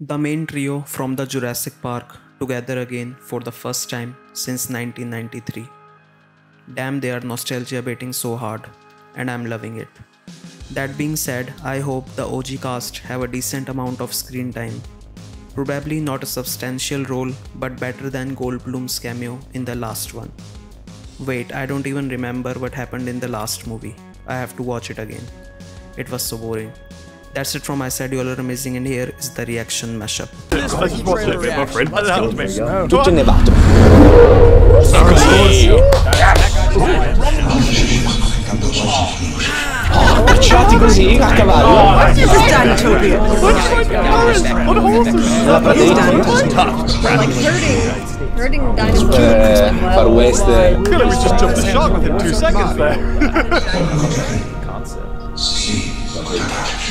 The main trio from the Jurassic Park together again for the first time since 1993. Damn, they are nostalgia baiting so hard, and I'm loving it. That being said, I hope the OG cast have a decent amount of screen time. Probably not a substantial role, but better than Goldblum's cameo in the last one. Wait, I don't even remember what happened in the last movie. I have to watch it again. It was so boring. That's it from my side, you all are amazing, and here is the reaction mashup. Let's just watch it a bit, my friend. That helped me. Tutto nevato. Cacciati così a cavallo. This is Dinotopia. Nella pradina. like hurting, hurting dinosaurs. Eh, Far West. eh, feel like we just jumped the shark within two seconds there. Pay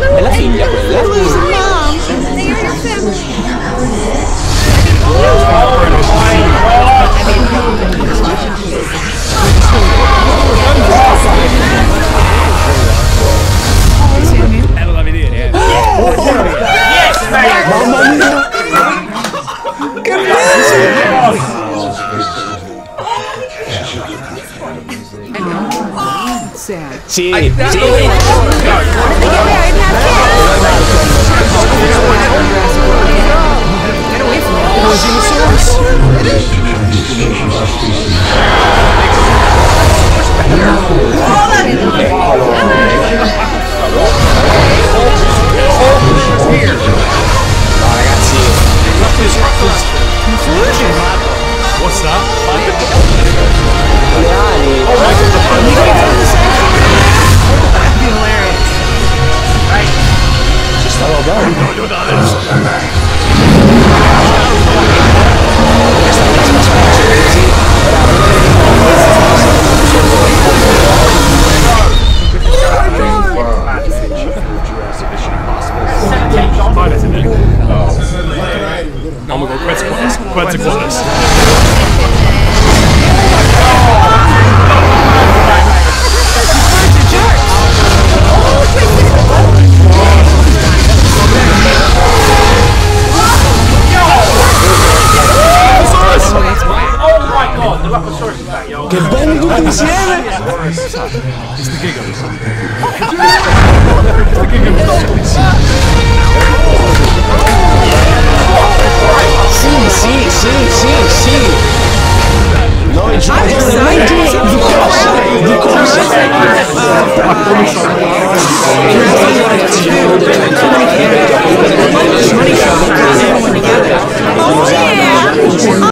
È la figlia quella. Bello da vedere, eh. Oh, yes, Mamma mia! Che bello! Sì, sì. And Isn't it? Oh Quetzalcoatlus. Quetzalcoatlus. Idziemy! The giga. Jest the giga. No?